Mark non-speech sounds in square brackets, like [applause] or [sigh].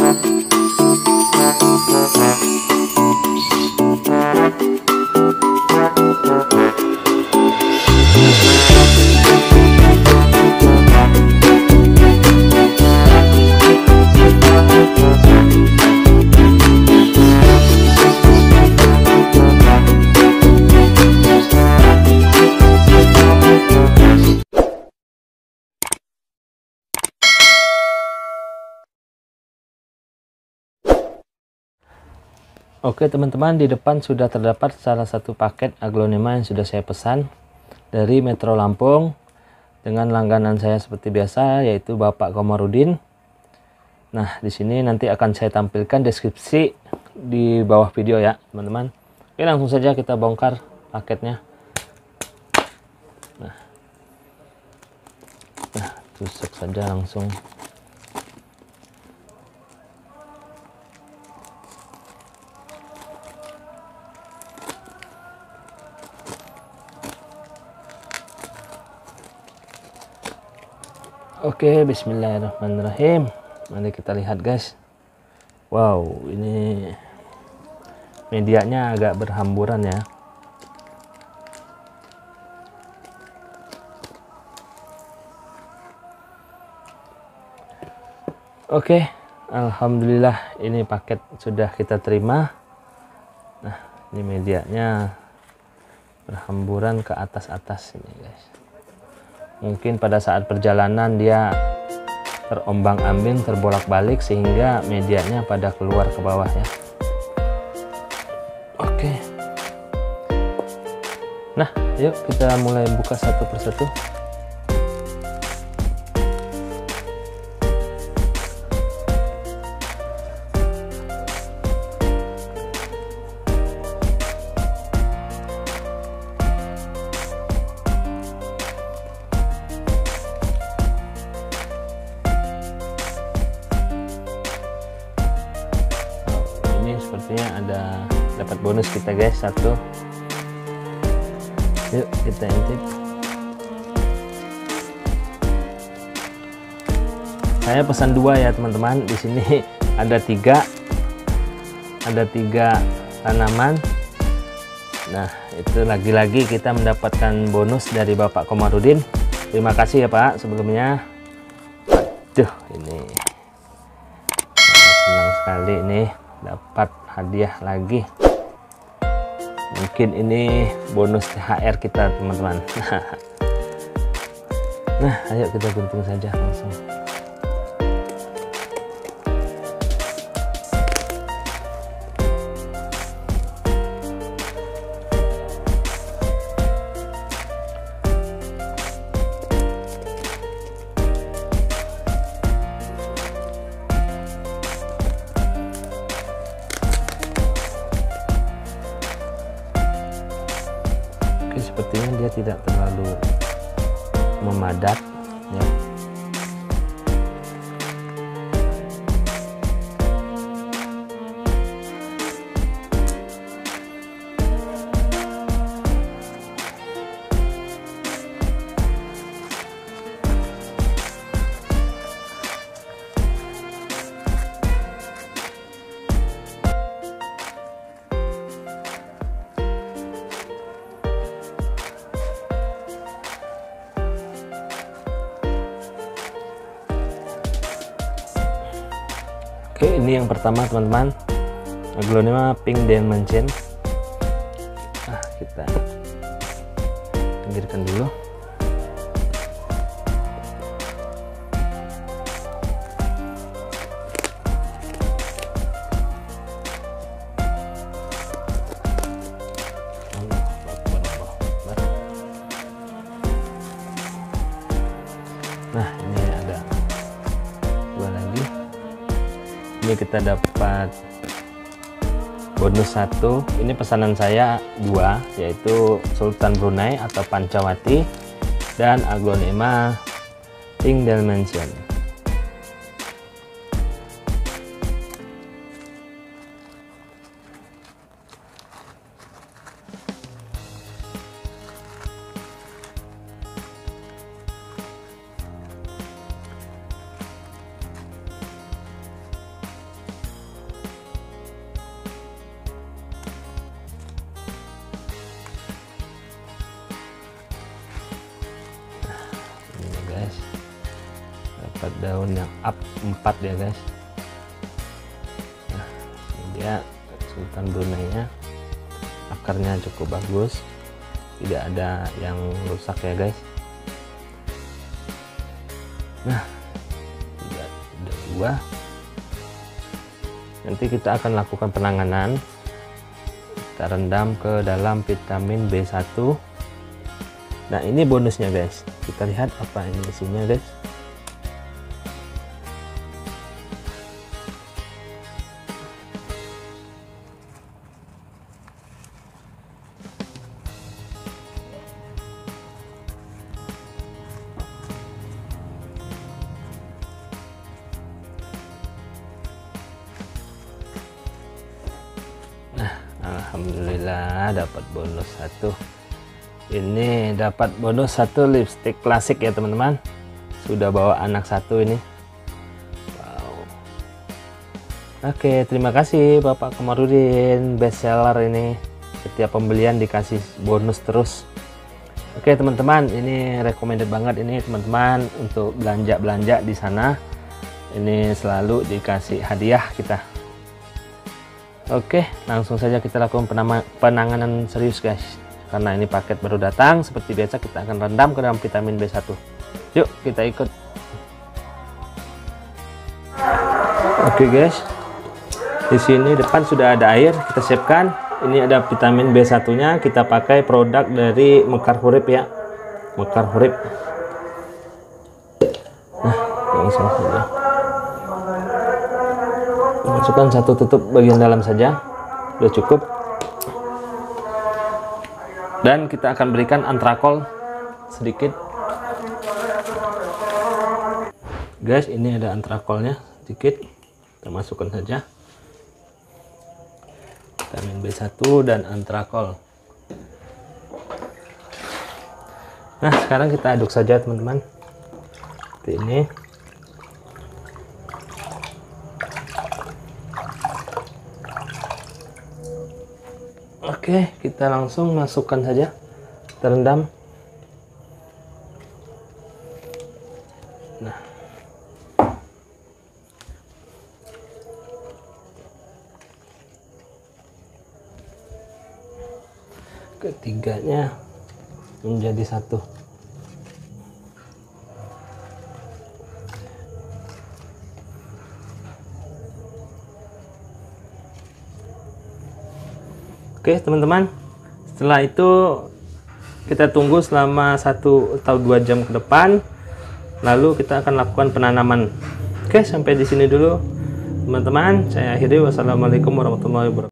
Thank you. Oke teman-teman di depan sudah terdapat salah satu paket aglonema yang sudah saya pesan dari Metro Lampung dengan langganan saya seperti biasa yaitu Bapak Komarudin. Nah di sini nanti akan saya tampilkan deskripsi di bawah video ya teman-teman. Oke langsung saja kita bongkar paketnya. Nah, nah tusuk saja langsung. Oke, bismillahirrahmanirrahim. Mari kita lihat, guys. Wow, ini medianya agak berhamburan ya. Oke, alhamdulillah ini paket sudah kita terima. Nah, ini medianya berhamburan ke atas-atas ini, guys mungkin pada saat perjalanan dia terombang ambing terbolak balik sehingga medianya pada keluar ke bawah ya. Oke. Nah yuk kita mulai buka satu persatu bonus kita guys. Satu. Yuk kita intip. Saya pesan dua ya teman-teman. Di sini [laughs] ada tiga. Ada tiga tanaman. Nah itu lagi-lagi kita mendapatkan bonus dari Bapak Komarudin. Terima kasih ya Pak sebelumnya. Aduh ini. Senang sekali ini dapat hadiah lagi mungkin ini bonus THR kita teman-teman. [laughs] Nah ayo kita gunting saja langsung sepertinya dia tidak terlalu memadat ya Oke, ini yang pertama teman-teman. Aglonema pink dimension. Nah, kita pinggirkan dulu. Nah, ini Ini kita dapat bonus satu. Ini pesanan saya dua, yaitu Sultan Brunei atau Pancawati dan Aglonema Pink Dimension. Dapat daun yang up 4 ya guys. Nah ini dia sultan brunei nya akarnya cukup bagus. Tidak ada yang rusak ya guys. Nah sudah, sudah dua. Nanti kita akan lakukan penanganan. Kita rendam ke dalam vitamin B1 nah ini bonusnya guys. Kita lihat apa ini isinya guys Alhamdulillah dapat bonus satu. Ini dapat bonus satu lipstick klasik ya teman-teman. Sudah bawa anak satu ini. Wow. Oke terima kasih Bapak Komarudin best seller ini. Setiap pembelian dikasih bonus terus. Oke teman-teman ini recommended banget ini teman-teman untuk belanja-belanja di sana. Ini selalu dikasih hadiah kita Oke, langsung saja kita lakukan penanganan serius guys. Karena ini paket baru datang, seperti biasa kita akan rendam ke dalam vitamin B1. Yuk, kita ikut. Oke guys. Di sini depan sudah ada air, kita siapkan. Ini ada vitamin B1-nya, kita pakai produk dari Mekar Hurip ya. Mekar Hurip. Nah, langsung saja masukkan satu tutup bagian dalam saja. Sudah cukup. Dan kita akan berikan antrakol sedikit. Guys ini ada antrakolnya sedikit. Kita masukkan saja. Vitamin B1 dan antrakol. Nah sekarang kita aduk saja teman-teman. Seperti ini Oke, kita langsung masukkan saja. Terendam. Nah. Ketiganya menjadi satu. Oke teman-teman. Setelah itu kita tunggu selama satu atau dua jam ke depan. Lalu kita akan lakukan penanaman. Oke sampai di sini dulu teman-teman. Saya akhiri. Wassalamualaikum warahmatullahi wabarakatuh